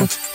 Thank